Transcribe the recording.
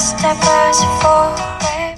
Step as you